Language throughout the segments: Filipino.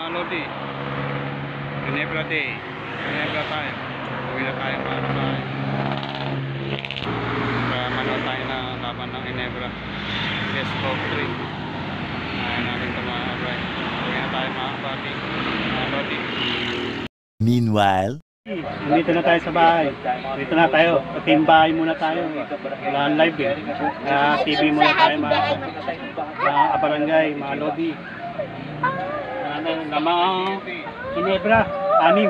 mga lodi. Ginebra Day. Ginebra tayo. Uwi na tayo mga kabahay. Para manood tayo na laban ng Ginebra. Best of 3. Ayaw natin ito mga kabahay. Uwi na tayo mga kabati. Mga lodi. Meanwhile, Dito na tayo sa bahay. Dito na tayo. Sa team bahay muna tayo. Wala live eh. Sa TV muna tayo mga mga kabarangay, mga lodi. Ano, namang Ginebra, anim.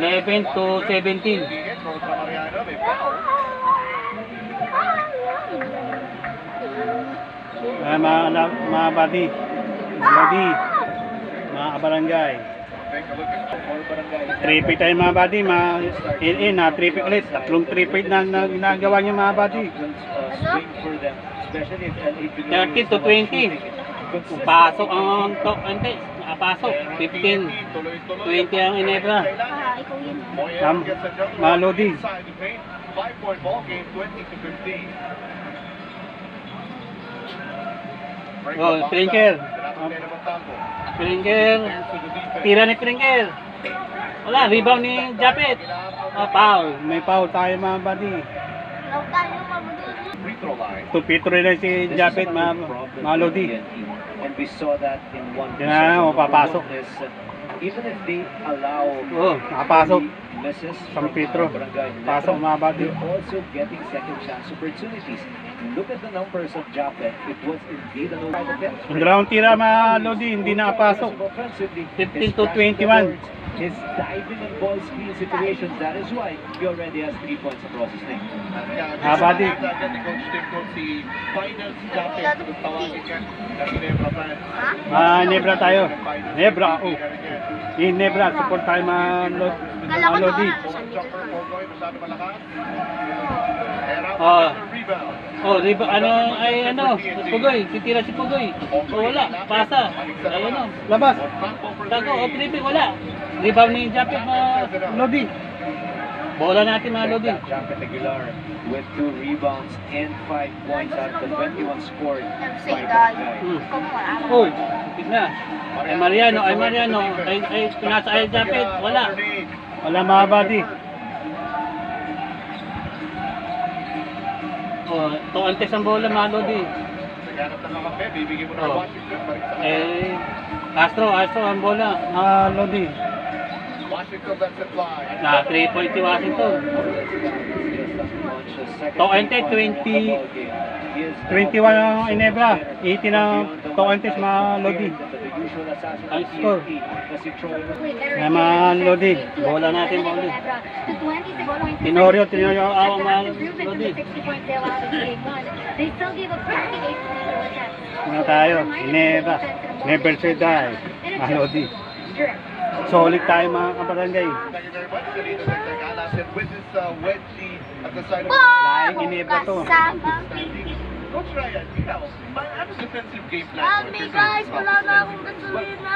11 to 17. Ah, mga, mga badi, lodi, mga kabarangay. Tripit tayo mga badi, mga in na tripit ulit. Tatlong tripit na, na ginagawa niya mga badi. 30 to 20. Pasok ang to, ante, pasok. 15, 20 ang inebra. Ah, ikaw yun. Tam, mga lodi. Five-point ball game, 20 to 15. Oh, Sprinkle. Sprinkle. Tira ni Sprinkle. Wala, rebound ni Japet. Ah, foul. May foul tayo mga badi. Lautan yung mabudod. Tupitro rin si Japet mga, mga lodi. And we saw that in one Yan na, mapapasok. Is, uh, Even if they allow Oh, nakapasok. San from, Pedro. Pasok badi. they're also getting second chance opportunities. Look at the numbers of Japet. It was indeed an over Yung dalawang tira mga lodi, hindi nakapasok. 15 to 21. His diving and ball screen situations. That is why he already has three points across his name. Ah, badi. Agad ni Coach Tim Coach si Finals Jacket. Kung tawagin ka ng Ginebra fans. Ha? Mga Nebra tayo. Nebra, oh. In Nebra, support tayo mga, lo, Kala mga ko lodi. Ah. rebound. Oh, riba, ano, ay ano, Pugoy, titira si Pugoy. Oh, wala, pasa. Ayun o, labas. Tago, o tripping, wala. Rebound ni Japet mga Lodi. Bola natin mga Lodi. Japet Aguilar with two rebounds and five points out of the 21 scored by wala. Uy, tigna. Ay Mariano, ay Mariano, ay, ay pinasa ay Japet, wala. Wala mga body. Oh, to antes ang bola mga Lodi. Naghanap ng kape, bibigyan mo ng Oh. Washington. Eh, Astro, Astro ang bola. Mga Lodi. Washington, that's the fly. Na 3 point si Washington. To ante 20 21 ang Inebra, 80 ang Toantes mga Lodi. Ang score. Na mga Lodi, bola natin Lodi. Tenorio, Tenorio ang awang mga Lodi. They still give a 58 to attack. Ano tayo? Inebra, never say die. Mga Lodi. Solid tayo mga kabarangay. Laing Inebra to. Coach Ryan, ikaw, ano defensive game plan? Mami guys, wala na akong gasolina.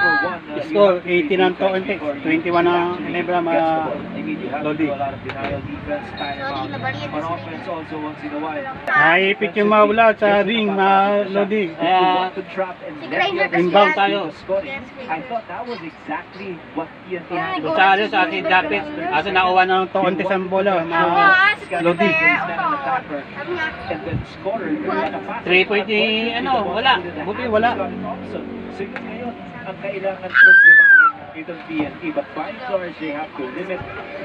Score 80 ng Toantes, 21 ang Inebra mga Lodi. Sorry, nabalian On na offense also once in a while. Naipit yung mawala sa ring mga Lodi. You to other Inbound tayo. do. I thought that was exactly what Ian Yeah, Ian Gonzalo sa ating Japet. Asa nauwa ng Toantes ang bola mga Lodi. And then scorer wala na. Three point ni ano, wala. Buti wala. So, ngayon ang kailangan problemahin itong PNP. But by large, they have to limit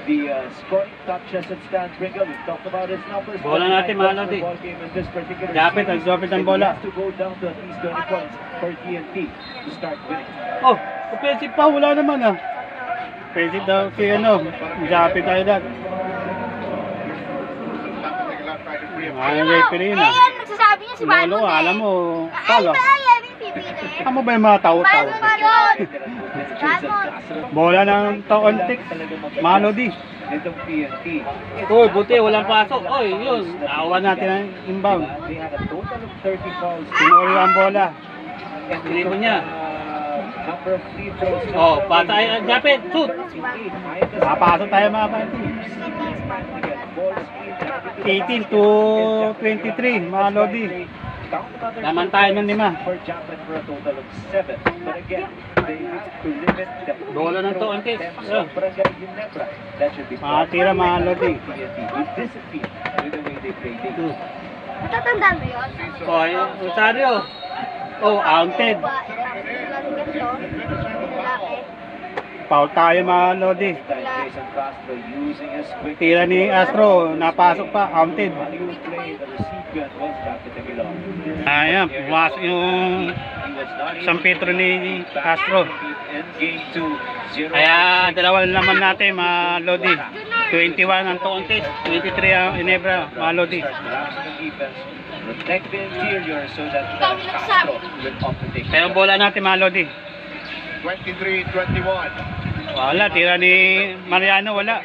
the uh, scoring touches and stands. Ringo, we've talked about his numbers. Bola natin, mga Lodi. Ball game in this particular Japet, series. nagsopit ang bola. to go down to at least 20 points for TNT to start winning. Oh, offensive pa, wala naman ah. Offensive daw si ano, Japet tayo dad. Yung referee na? Ayan, nagsasabi niya si Balmond eh. alam mo, Ay, talo. Pipili. Ano ba yung mga tao-tao? Balmond yun. Bola ng. Itong PNP. Uy, buti, walang pasok. Uy, yun, naawa natin ang inbound. They had a total of 30 fouls. Tinorio ang bola. And Dribble niya. Oh, patay ang Japet, shoot. Papasok tayo mga pati. Ball screen, 18 to 23, mga Laman tayo ng lima. For Japan for a total of seven. But again, they need to limit the Bola ng to, antes. attempts Yeah. of Barangay Ginebra. That should be Mga tira, mga Lodi. with discipline with the way they play things. Matatandaan mo yun? Oh, yung Rosario. Oh, counted. Foul tayo mga Lodi. Tira ni Astro, napasok pa, counted. Ayan, pumasok yung San Pedro ni zero Kaya dalawa na naman natin mga Lodi. 21 ang Toontes, 23 ang Inebra, mga Lodi. Protect the interior so that Castro will bola natin mga Lodi. 23-21. Wala, tira ni Mariano, wala.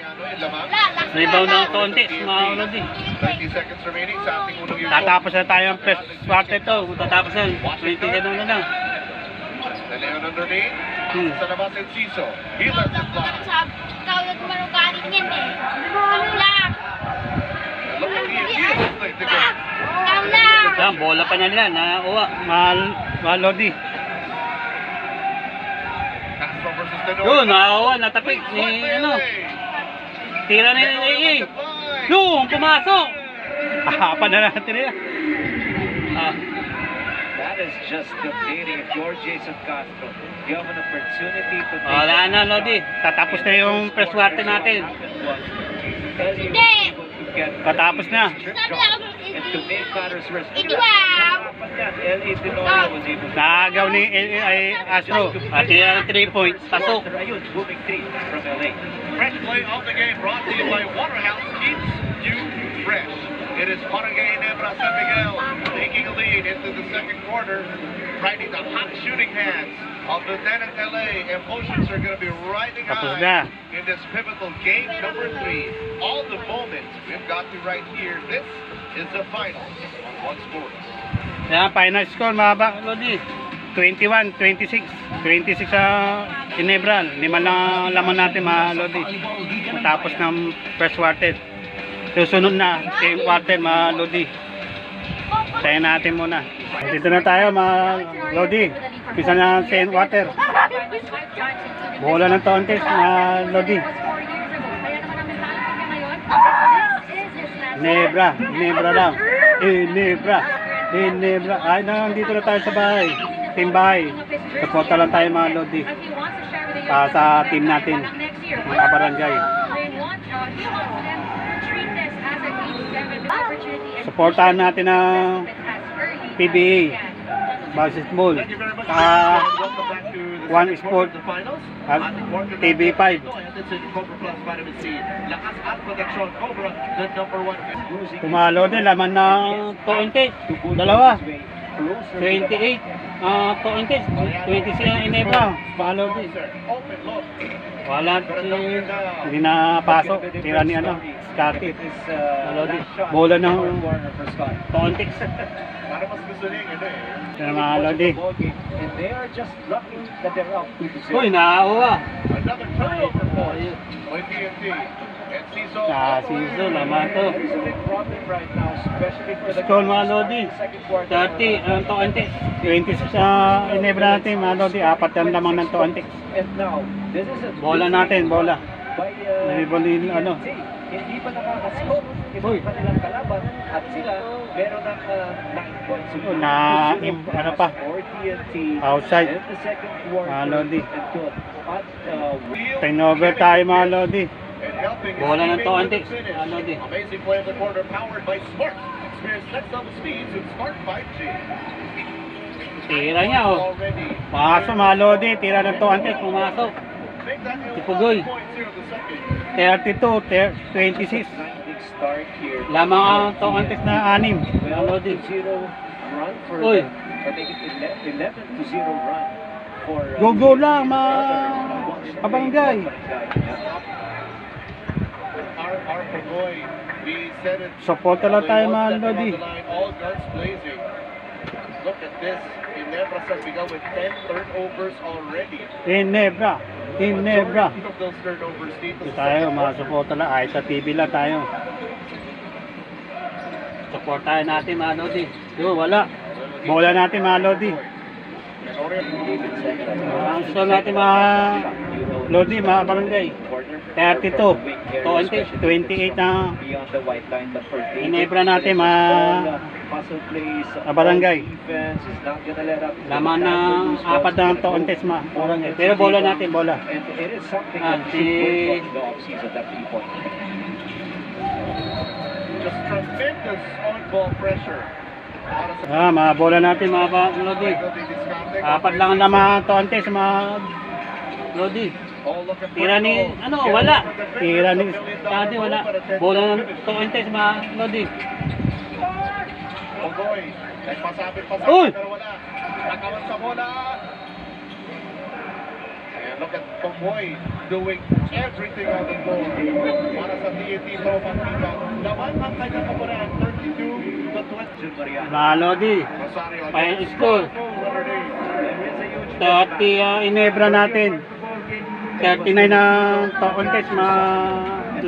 Rebound ng Toontes, mga Lodi. 30 seconds remaining sa ating unang yung Tatapos na tayo ang first quarter to. Tatapos na, 20 ganun na lang. Leon underneath. Hmm. Sa labas yung Ciso. He lets it fly. Ikaw yung manugaling yan eh. Ikaw lang. The lang. Bola pa na nila, nauwa. Mga, mga Lodi. Yun, nauwa, natapik ni, ano, tira ni AA. Yung, pumasok! Hahapan na natin nila. Ah, That is just debating if you're Jason Castro. You have an opportunity to wala na, Lodi. Tatapos na yung first quarter natin. Hindi. Tatapos na. Sabi ako, And to make matters worse, Hindi wow. L.A. Tinola was able to Nagaw ni ay Astro. At tira uh, ng 3 points. Pasok. Ayun, from L.A. Fresh play of the game brought to you by Waterhouse keeps you fresh. It is Barangay Nebra San Miguel taking a lead into the second quarter, riding the hot shooting hands of Lieutenant LA. Emotions are going to be riding high in this pivotal game number three. All the moments we've got to right here. This is the final on One Sports. Kaya final score mga Lodi. 21, 26. 26 sa Ginebra. Lima lang laman natin mga Lodi. Tapos ng first quarter. Susunod na, same quarter mga Lodi. Tayo natin muna. Dito na tayo mga Lodi. Pisa na second quarter. Bola ng Tontes mga Lodi. Nebra, Nebra lang. Inebra, Inebra. Ay, nandito na tayo sa bahay. Team bahay. Suporta lang tayo mga Lodi. Para sa team natin. Mga barangay. Suportahan natin ang PBA. Basketball. Ah, One Sport. At Ating quarter na- TV5. Ito, ayan sa Cobra Plus Vitamin C. Lakas at protection. Cobra, the number one. Tumalo din, laman ng Tontes. Dalawa. 28. Ah, Tontes. 26 ang Inebra. Mga Lodi. Open look. Wala si... Hindi na pasok. Tira ni ano, Scotty. Lodi. Bola ng Tontes. Para mas gusto niya yung ano eh. Kaya mga Lodi. And they are just lucky that they're up 2 to 0. Uy, naawa. Another turnover by TNT. Ciso. Ah, Siso, laman to. Score mga Lodi. second quarter. 30 ang Tontes. 26 sa Inebra natin, mga Lodi. Apat ang lamang ng Tontes. And now, this is a Bola natin, bola. by uh, Naliboli, ano. hindi pa nakakascope Uy. kanilang kalaban at sila meron ng uh, 9 points. Oh, na- ano pa? Outside. Mga Lodi. Uh, Turnover tayo mga Lodi. Bola ng the finish. Ano di? Amazing play of the quarter powered by Smart. Experience next level speeds with Smart 5G. Tira niya, oh. Pasok mga Lodi. Tira ng. Pumasok. Points here of the second. 32, ter- 26. 9 big start here. Lamang ang na. Mga Well, Lodi. 0 run for Uy. them. Or make it 11 Suporta lang tayo mga Lodi. Look at this. Ginebra San Miguel with 10 turnovers already. Inebra. Inebra. Majority of those turnovers dito Ito tayo, mga suporta lang. Ay, sa TV lang tayo. Supportahan natin mga Lodi. Yo, wala. Bola natin mga Lodi. Ang natin mga Lodi, mga barangay. 32. 20, 28 na Inebra natin plays Ah, barangay. laman na apat na toontes ma. Pero bola natin, bola. Ah, si- Ah, mga bola natin mga Lodi. Apat lang na mga toontes mga Lodi. Tira ni, ano, wala. Tira ni, dati wala. Bola ng toontes mga Lodi. Ogoy, nagpasabit pa sa pero wala. Nakawan sa bola. And look at Ogoy doing everything on the floor. Para sa TNT Pro Mantika. Lawan ang kanyang kaparan, 32 to 20. Mariano. Mga Lodi. Rosario. Final score. Winner day. There is a huge 30 uh, inebra natin. 39 na toontes mga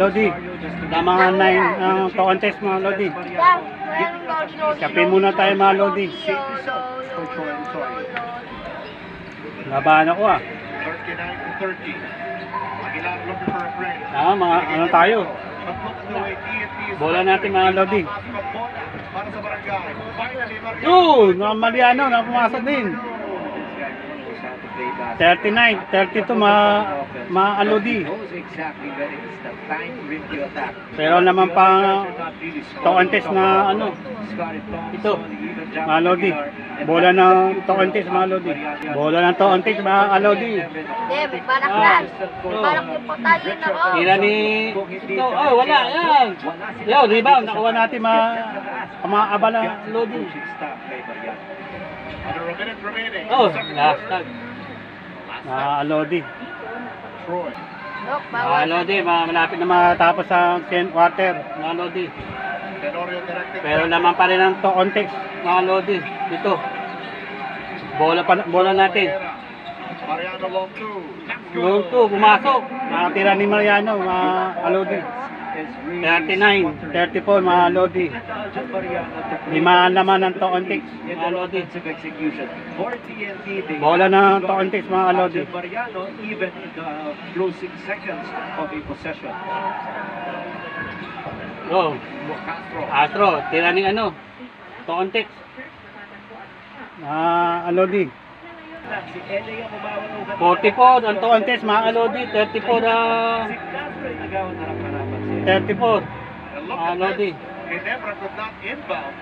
Lodi. Na mga 9 ang toontes mga Lodi. Dad, maraming lodi, Kape muna tayo, mga lodi. Laban ako ah. 39 to 30. Aguilar looking for a friend. Ah, mga ano tayo. Bola natin, mga Lodi. Yun! Mga Mariano na pumasok din. 39, 32 mga mga Alodi. knows exactly when it is the time to review attack. Pero naman pa toontes na ano, ito, mga Lodi. Bola ng toontes mga Lodi. Bola ng toontes mga Alodi. Hindi, may balak yan. May balak yung patayin ako. Tira ni ito, oh wala yan. Yo, rebound nakuha natin mga mga abala Lodi. Under a minute remaining. Oh, last tag. Mga Alodi. Troy. Look, bawal. Lodi, malapit na matapos ang 10 quarter. Mga Lodi. Pero naman pa rin ang toontex, mga Lodi. Dito. Bola pa bola natin. Mariano long two. That's good. Goal 2, pumasok. Nakatira ni Mariano, mga Alodi. 39, 34, mga Lodi. Lima naman ang toontex, mga Lodi. Bola na toontex, mga Lodi. Even in the closing seconds of a possession. Oh. Astro, tira ni ano, toontex. Ah, Alodi. Si LA ang umawan ng 44 ang toontex, mga Alodi. 34 na 34. And look Mga at Lodi. this. Ginebra could not inbound.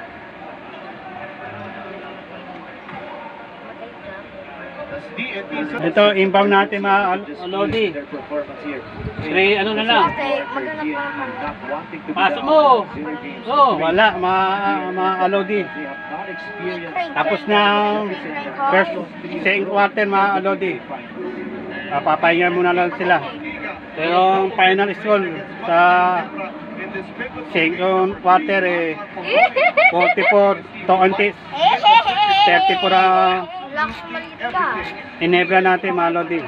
Ito, inbound natin mga here. Three, ano na lang. Pasok mo! Oh, wala, mga, mga experienced Tapos na first second quarter mga Alodi. Ah, papahinga muna lang sila. Pero ang final score sa second quarter eh, 44 toontis, 34 ang inebra natin mga Alodi.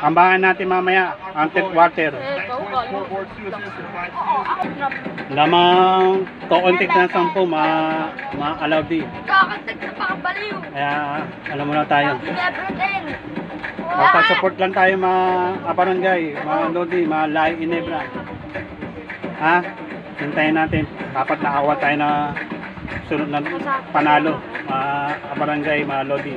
Ambangan natin mamaya ang third quarter. Lamang toontis na 10 mga, mga Alodi. Kakantag sa pakabaliw. Kaya alam mo na tayo. Magpa-support lang tayo mga kabarangay, mga Lodi, mga Lai Inebra. Ha? Hintayin natin. Dapat nakawa tayo na sunod na panalo, mga kabarangay, mga Lodi.